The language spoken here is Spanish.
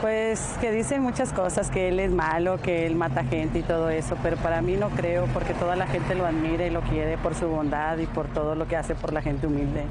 Pues que dicen muchas cosas, que él es malo, que él mata gente y todo eso, pero para mí no creo porque toda la gente lo admira y lo quiere por su bondad y por todo lo que hace por la gente humilde.